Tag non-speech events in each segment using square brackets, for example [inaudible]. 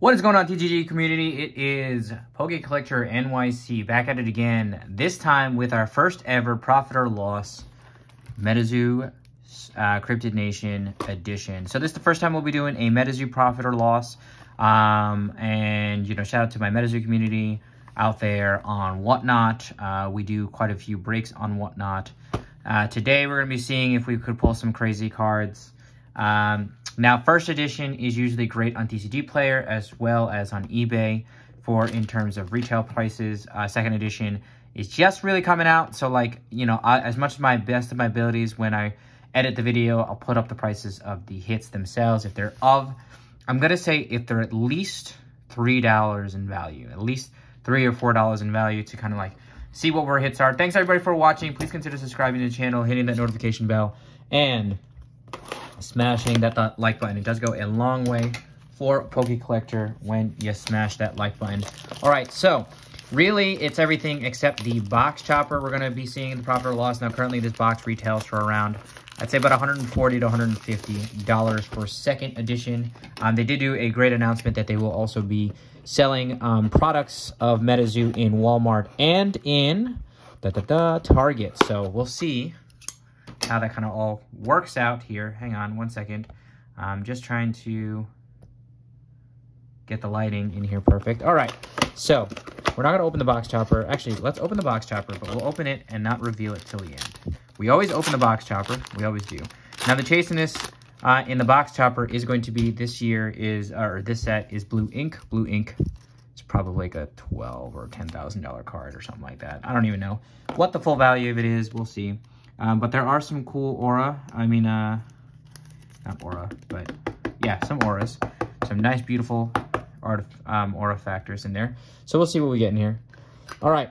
What is going on, TCG community? It is Poke Collector NYC back at it again. This time with our first ever profit or loss MetaZoo uh, Cryptid Nation edition. So this is the first time we'll be doing a MetaZoo profit or loss. Um, and, you know, shout out to my MetaZoo community out there on Whatnot. Uh, we do quite a few breaks on Whatnot. Uh, today we're going to be seeing if we could pull some crazy cards. Um, now, first edition is usually great on TCG Player as well as on eBay for in terms of retail prices. Uh, second edition is just really coming out. So, like, you know, I, as much as my best of my abilities when I edit the video, I'll put up the prices of the hits themselves. If they're of, I'm going to say if they're at least $3 in value, at least 3 or $4 in value to kind of like see what our hits are. Thanks everybody for watching. Please consider subscribing to the channel, hitting that notification bell, and smashing that like button. It does go a long way for Poke Collector when you smash that like button. All right, so really it's everything except the box topper we're going to be seeing the profit or loss. Now, currently this box retails for around, I'd say about 140 to 150 dollars for second edition. Um, they did do a great announcement that they will also be selling um, products of MetaZoo in Walmart and in da, da, da, Target. So we'll see how that kind of all works out here. Hang on one second. I'm just trying to get the lighting in here perfect. All right, so we're not going to open the box topper. Actually, let's open the box topper, but we'll open it and not reveal it till the end. We always open the box topper. We always do. Now, the chasiness uh, in the box topper is going to be this year is, or this set is Blue Ink. Blue Ink It's probably like a 12 or $10,000 card or something like that. I don't even know what the full value of it is. We'll see. Um, but there are some cool aura. I mean, uh, not aura, but yeah, some auras. Some nice, beautiful art um, aura factors in there. So we'll see what we get in here. All right.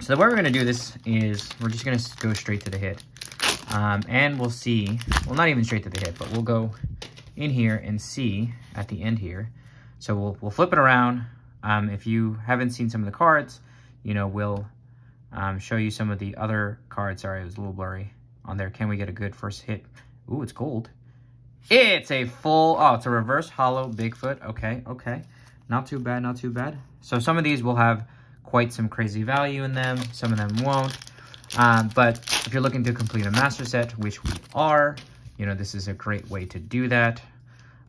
So the way we're going to do this is we're just going to go straight to the hit. Um, and we'll see, well, not even straight to the hit, but we'll go in here and see at the end here. So we'll, we'll flip it around. Um, if you haven't seen some of the cards, you know, we'll um, show you some of the other cards. Sorry, it was a little blurry on there. Can we get a good first hit? Ooh, it's gold. It's a full, oh, it's a reverse hollow Bigfoot. Okay, okay. Not too bad, not too bad. So some of these will have quite some crazy value in them. Some of them won't. Um, but if you're looking to complete a master set, which we are, you know, this is a great way to do that.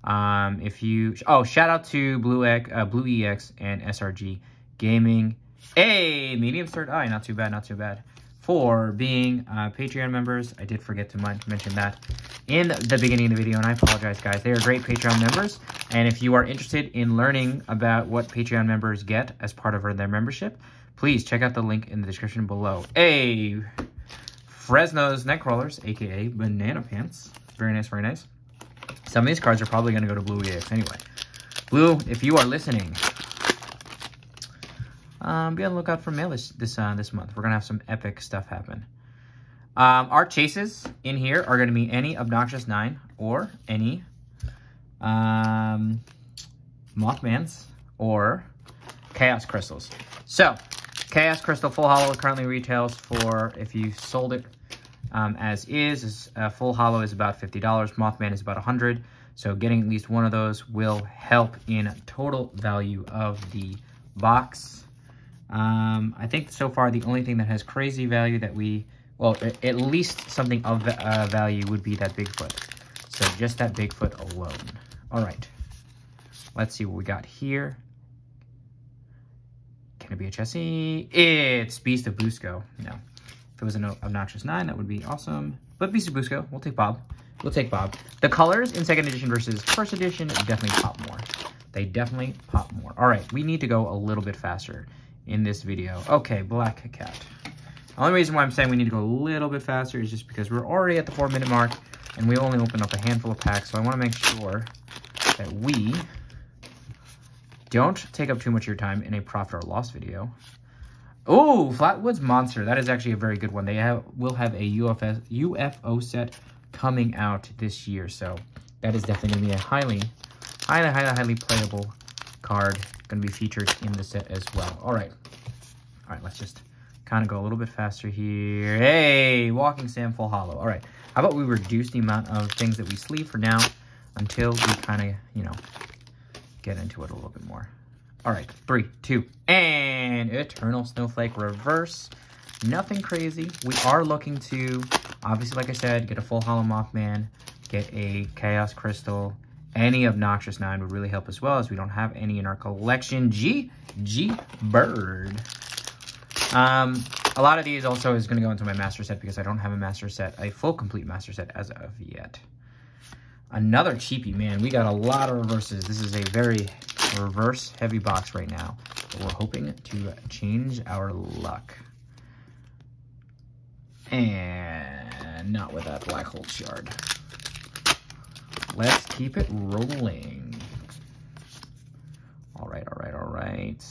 Um, if you, oh, shout out to Blue, uh, Blue EX and SRG Gaming. Hey, medium third eye, not too bad, not too bad. For being uh, Patreon members, I did forget to mention that in the beginning of the video, and I apologize, guys. They are great Patreon members, and if you are interested in learning about what Patreon members get as part of their membership, please check out the link in the description below. Hey, Fresno's Nightcrawlers, aka Banana Pants. Very nice, very nice. Some of these cards are probably going to go to Blue EX anyway. Blue, if you are listening, um, be on the lookout for mail this this, uh, this month. We're going to have some epic stuff happen. Um, our chases in here are going to be any Obnoxious 9 or any um, Mothmans or Chaos Crystals. So, Chaos Crystal Full Hollow currently retails for, if you sold it um, as is, is uh, Full Hollow is about $50. Mothman is about 100 So getting at least one of those will help in total value of the box. Um, I think so far the only thing that has crazy value that we, well, at least something of uh, value would be that Bigfoot. So just that Bigfoot alone. All right. Let's see what we got here. Can it be a Chessie? It's Beast of Busco. No. If it was an Obnoxious 9, that would be awesome. But Beast of Busco, we'll take Bob. We'll take Bob. The colors in second edition versus first edition definitely pop more. They definitely pop more. All right, we need to go a little bit faster in this video. Okay, Black Cat. The only reason why I'm saying we need to go a little bit faster is just because we're already at the four minute mark and we only opened up a handful of packs. So I want to make sure that we don't take up too much of your time in a profit or loss video. Oh, Flatwoods Monster. That is actually a very good one. They have will have a UFS, UFO set coming out this year. So that is definitely going to be a highly, highly, highly, highly playable card going to be featured in the set as well. All right. All right, let's just kind of go a little bit faster here. Hey, Walking Sam Full Hollow. All right. How about we reduce the amount of things that we sleeve for now until we kind of, you know, get into it a little bit more. All right, three, two, and Eternal Snowflake Reverse. Nothing crazy. We are looking to, obviously, like I said, get a full Hollow Mothman, get a Chaos Crystal. Any Obnoxious 9 would really help as well, as we don't have any in our collection. G, G Bird. Um, a lot of these also is going to go into my master set because I don't have a master set, a full complete master set as of yet. Another cheapie, man. We got a lot of reverses. This is a very reverse heavy box right now. But we're hoping to change our luck. And not with that black hole shard. Let's keep it rolling. All right, all right, all right.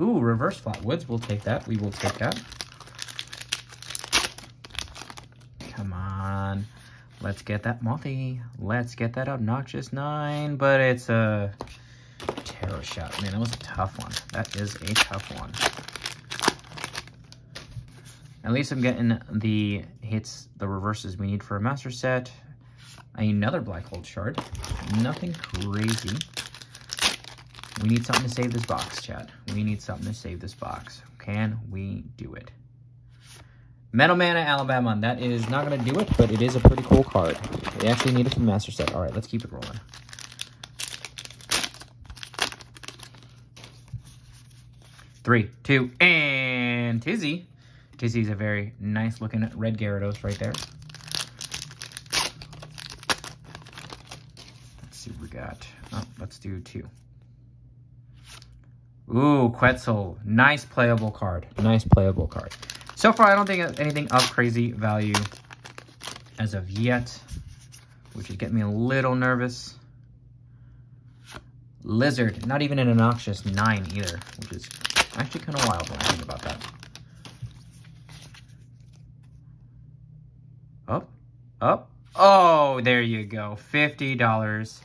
Ooh, reverse flatwoods. We'll take that. We will take that. Come on. Let's get that Mothy. Let's get that Obnoxious 9. But it's a Tarot Shot. Man, that was a tough one. That is a tough one. At least I'm getting the hits, the reverses we need for a master set. Another Black Hole Shard. Nothing crazy. We need something to save this box, chat. We need something to save this box. Can we do it? Metal Mana Alabama. That is not going to do it, but it is a pretty cool card. We actually need it for the Master Set. All right, let's keep it rolling. Three, two, and Tizzy. Tizzy's a very nice looking red Gyarados right there. We got. Oh, let's do two. Ooh, Quetzal. Nice playable card. Nice playable card. So far, I don't think anything of crazy value as of yet, which is getting me a little nervous. Lizard. Not even an obnoxious 9 either, which is actually kind of wild when I think about that. Up, up. Oh, there you go. $50.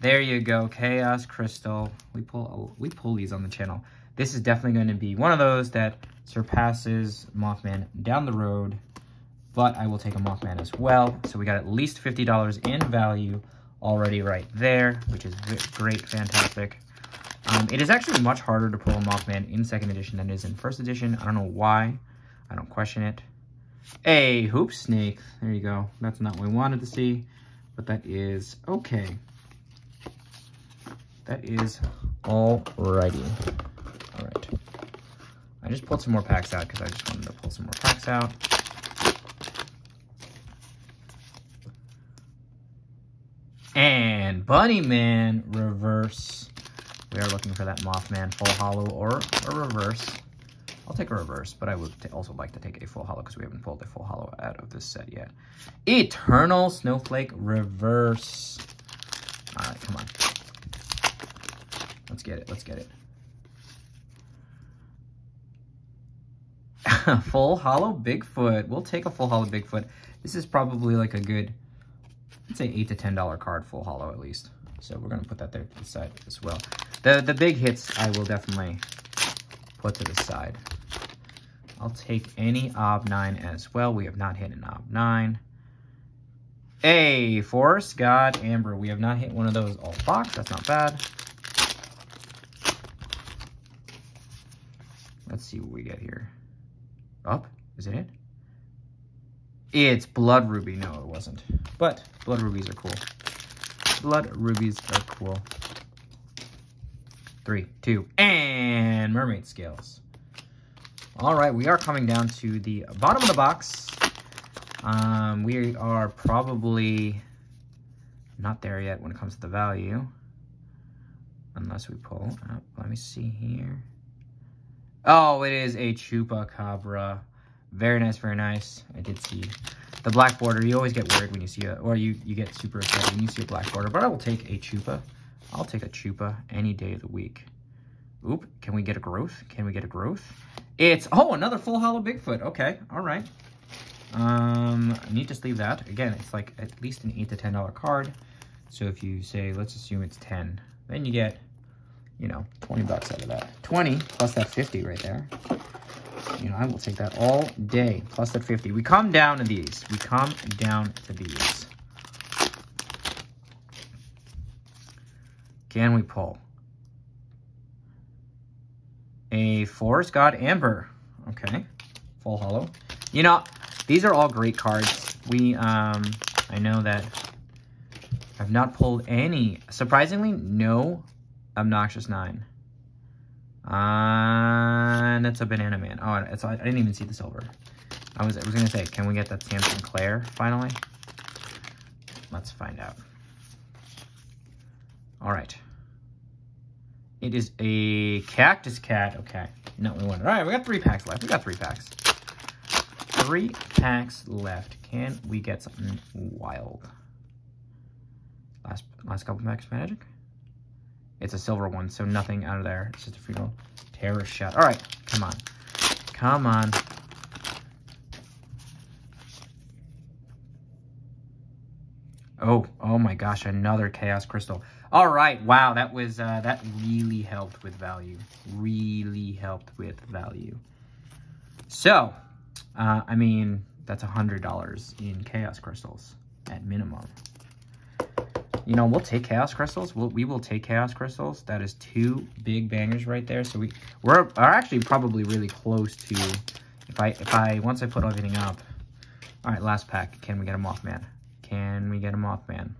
There you go, Chaos Crystal. We pull we pull these on the channel. This is definitely going to be one of those that surpasses Mothman down the road, but I will take a Mothman as well. So we got at least $50 in value already right there, which is great, fantastic. Um, it is actually much harder to pull a Mothman in second edition than it is in first edition. I don't know why. I don't question it. A hoop snake. There you go. That's not what we wanted to see, but that is okay. That is alrighty. All right. I just pulled some more packs out because I just wanted to pull some more packs out. And Bunny Man reverse. We are looking for that Mothman full hollow or a reverse. I'll take a reverse, but I would also like to take a full hollow because we haven't pulled a full hollow out of this set yet. Eternal Snowflake reverse. All right, come on. Let's get it. Let's get it. [laughs] full hollow Bigfoot. We'll take a full hollow Bigfoot. This is probably like a good, I'd say eight to ten dollar card, full hollow at least. So we're gonna put that there to the side as well. The the big hits I will definitely put to the side. I'll take any Ob 9 as well. We have not hit an Ob 9. A Forest God Amber. We have not hit one of those all box. That's not bad. Let's see what we get here. Up? Is it it? It's Blood Ruby. No, it wasn't. But Blood Rubies are cool. Blood Rubies are cool. Three, two, and Mermaid Scales. All right, we are coming down to the bottom of the box. Um, we are probably not there yet when it comes to the value. Unless we pull. Oh, let me see here. Oh, it is a Chupacabra. Very nice, very nice. I did see the black border. You always get worried when you see a, or you, you get super excited when you see a black border, but I will take a Chupa. I'll take a Chupa any day of the week. Oop, can we get a growth? Can we get a growth? It's, oh, another full hollow Bigfoot. Okay, all right. Um, I need to sleeve that. Again, it's like at least an 8 to $10 card. So if you say, let's assume it's 10, then you get you know, 20 bucks out of that. 20 plus that 50 right there. You know, I will take that all day, plus that 50. We come down to these. We come down to these. Can we pull? A Forest God Amber. Okay. Full hollow. You know, these are all great cards. We, um, I know that I've not pulled any. Surprisingly, no Obnoxious 9. Uh, and it's a Banana Man. Oh, it's, I didn't even see the silver. I was, I was to say, can we get that Sam Sinclair finally? Let's find out. All right. It is a cactus cat. Okay. No, we it. All right, we got three packs left. We got three packs. Three packs left. Can we get something wild? Last last couple packs magic. It's a silver one, so nothing out of there. It's just a free roll. Terror shot. All right, come on. Come on. Oh, oh my gosh, another Chaos Crystal. All right, wow, that was, uh, that really helped with value. Really helped with value. So, uh, I mean, that's a $100 in Chaos Crystals at minimum. You know, we'll take Chaos Crystals. We'll, we will take Chaos Crystals. That is two big bangers right there. So we, we're are actually probably really close to, if I, if I, once I put everything up. All right, last pack. Can we get a Mothman? Can we get a Mothman?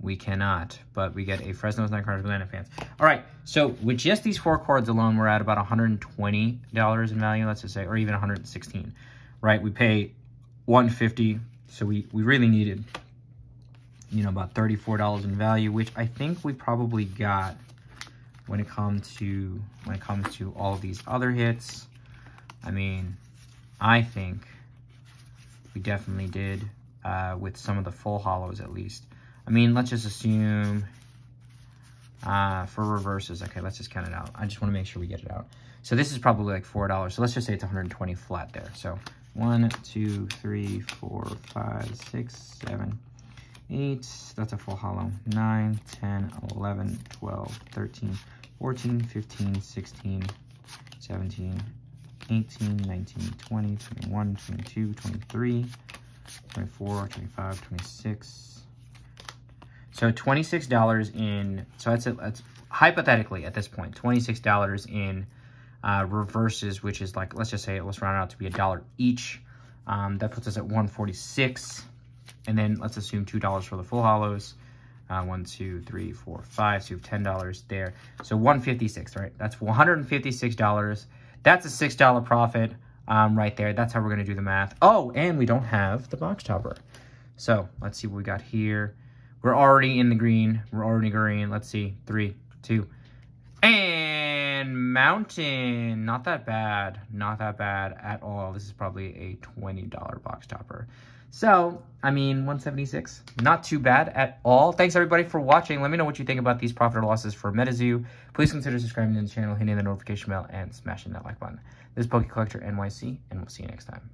We cannot, but we get a Fresno's Nightcrawlers Banana Fans. All right, so with just these four cards alone, we're at about $120 in value, let's just say, or even 116 right? We pay 150 so we, we really needed, you know, about $34 in value, which I think we probably got when it comes to, when it comes to all these other hits. I mean, I think we definitely did uh, with some of the full hollows at least. I mean, let's just assume uh, for reverses. Okay, let's just count it out. I just want to make sure we get it out. So this is probably like $4. So let's just say it's 120 flat there. So one, two, three, four, five, six, seven, eight. That's a full hollow. 9, 10, 11, 12, 13, 14, 15, 16, 17, 18, 19, 20, 21, 22, 23, 24, 25, 26. So $26 in, so that's it, that's hypothetically at this point, $26 in uh, reverses, which is like, let's just say, let's round it out to be a dollar each. Um, that puts us at 146 And then let's assume $2 for the full hollows. Uh, one, two, three, four, five, so $10 there. So 156 right? That's $156. That's a $6 profit um, right there. That's how we're going to do the math. Oh, and we don't have the box topper. So let's see what we got here. We're already in the green. We're already green. Let's see. Three, two, and Mountain. Not that bad. Not that bad at all. This is probably a $20 box topper. So, I mean, 176, not too bad at all. Thanks everybody for watching. Let me know what you think about these profit or losses for MetaZoo. Please consider subscribing to the channel, hitting the notification bell, and smashing that like button. This is Poke Collector NYC, and we'll see you next time.